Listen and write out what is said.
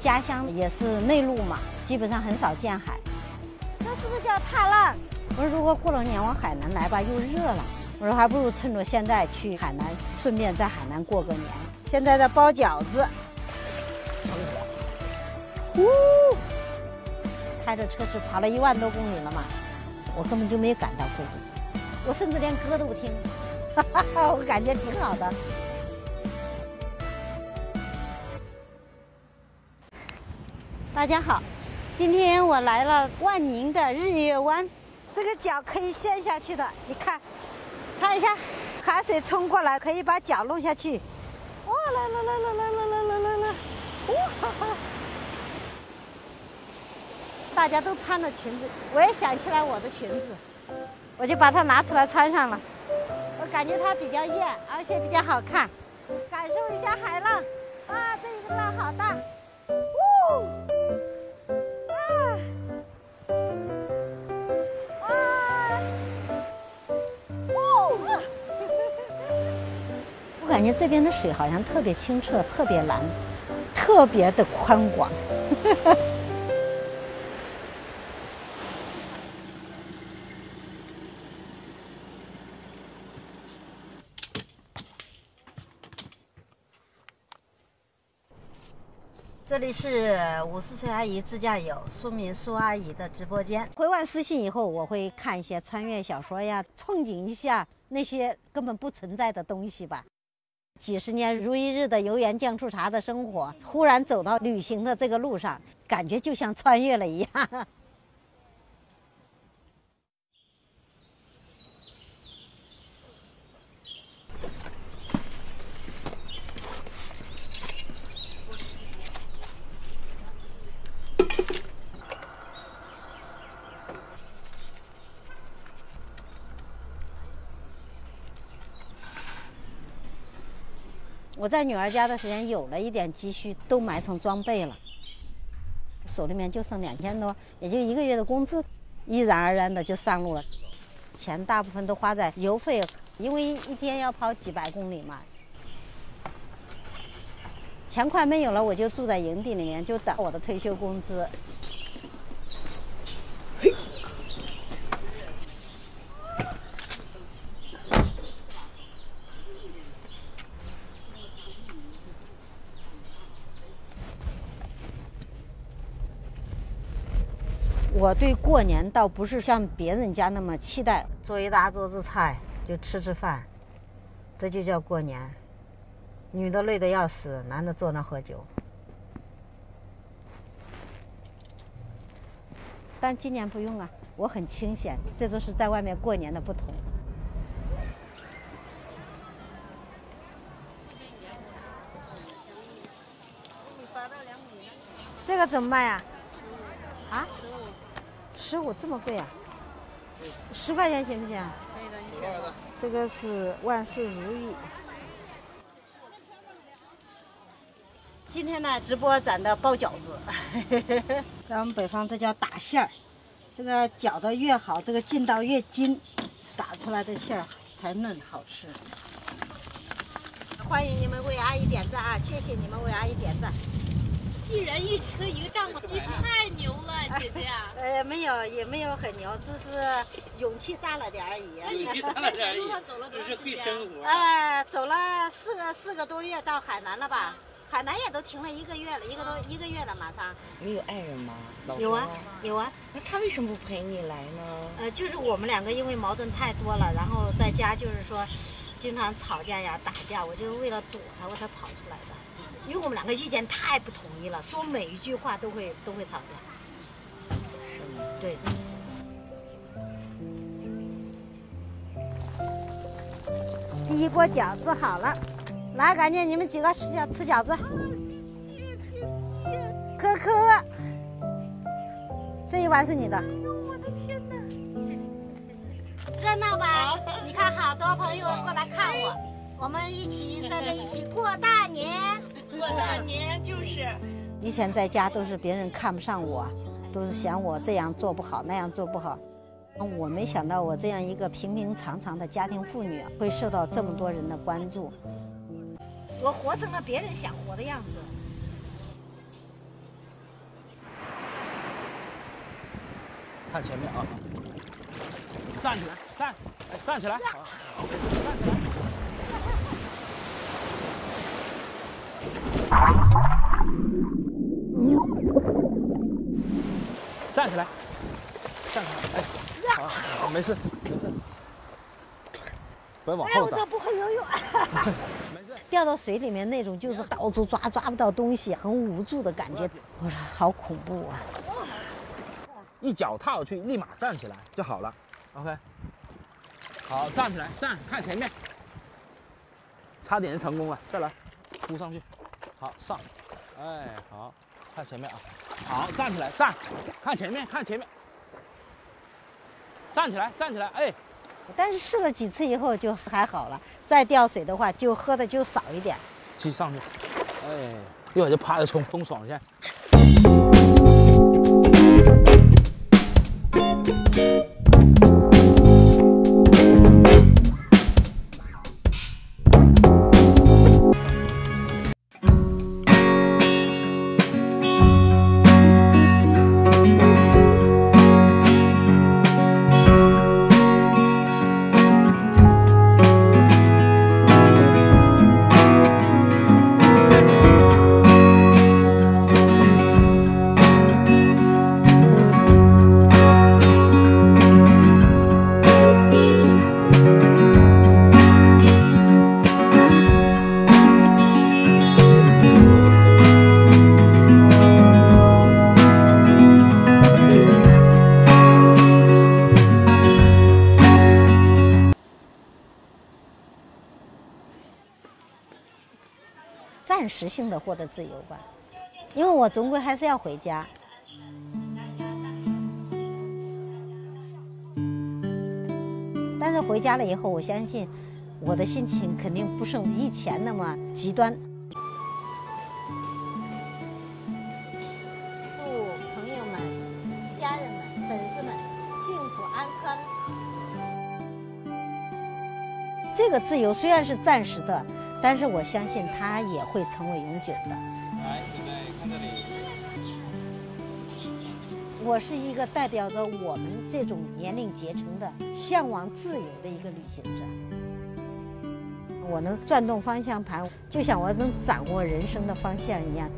家乡也是内陆嘛，基本上很少见海。这是不是叫踏浪？我说如果过了年往海南来吧，又热了。我说还不如趁着现在去海南，顺便在海南过个年。现在在包饺子。生活。呜！开着车子跑了一万多公里了嘛，我根本就没感到孤独，我甚至连歌都不听，哈 哈，我感觉挺好的。大家好，今天我来了万宁的日月湾，这个脚可以陷下去的，你看，看一下，海水冲过来可以把脚弄下去，哇啦啦啦啦啦啦啦啦啦，哇！大家都穿着裙子，我也想起来我的裙子，我就把它拿出来穿上了，我感觉它比较艳，而且比较好看，感受一下海浪，啊，这一个浪好大，这边的水好像特别清澈，特别蓝，特别的宽广。这里是五十岁阿姨自驾游苏明苏阿姨的直播间。回完私信以后，我会看一些穿越小说呀，憧憬一下那些根本不存在的东西吧。几十年如一日的油盐酱醋茶的生活，忽然走到旅行的这个路上，感觉就像穿越了一样。我在女儿家的时间有了一点积蓄，都买成装备了，手里面就剩两千多，也就一个月的工资，毅然而然的就上路了。钱大部分都花在油费，因为一天要跑几百公里嘛。钱快没有了，我就住在营地里面，就等我的退休工资。我对过年倒不是像别人家那么期待，做一大桌子菜就吃吃饭，这就叫过年。女的累得要死，男的坐那喝酒。但今年不用啊，我很清闲，这就是在外面过年的不同。这个怎么卖啊？啊？十五这么贵啊？十块钱行不行？可以的，这个是万事如意。今天呢，直播咱的包饺子，在我们北方这叫打馅儿。这个搅的越好，这个劲道越筋，打出来的馅儿才嫩好吃。欢迎你们为阿姨点赞啊！谢谢你们为阿姨点赞。一人一车一个帐篷，你太牛了，姐姐。呃，没有，也没有很牛，只是勇气大了点而已。勇气大了点而已。就是会生活。哎，走了四个四个多月到海南了吧？海南也都停了一个月了，一个多一个月了，马上。你有爱人吗？有啊，有啊。那他为什么不陪你来呢？呃，就是我们两个因为矛盾太多了，然后在家就是说，经常吵架呀、打架，我就为了躲他，我才跑出来的。因为我们两个意见太不统一了，说每一句话都会都会吵架。是吗？对。第一锅饺子好了，来，赶紧你们几个吃饺吃饺子。可可，这一碗是你的。热闹吧你看好多朋友过来看我我们一起在这一起过大年。过大年就是。以前在家都是别人看不上我都是嫌我这样做不好那样做不好。我没想到我这样一个平平常常的家庭妇女会受到这么多人的关注。我活成了别人想活的样子。看前面啊。站起来，站，哎，站起来，好，站起来。站起来，站起来，哎，好，好没事，没事，别往哎，后哎，我这不会游泳。没事。掉到水里面那种，就是到处抓抓不到东西，很无助的感觉。我说好恐怖啊！一脚踏过去，立马站起来就好了。OK，好，站起来，站，看前面，差点就成功了，再来，扑上去，好上，哎，好，看前面啊，好，站起来，站，看前面，看前面，站起来，站起来，哎，但是试了几次以后就还好了。再掉水的话，就喝的就少一点。继续上去，哎，一会儿就趴着冲，冲爽一下。暂时性的获得自由吧，因为我终归还是要回家。但是回家了以后，我相信我的心情肯定不是以前那么极端。祝朋友们、家人们、粉丝们幸福安康。这个自由虽然是暂时的，但是我相信它也会成为永久的。我是一个代表着我们这种年龄阶层的向往自由的一个旅行者。我能转动方向盘，就像我能掌握人生的方向一样。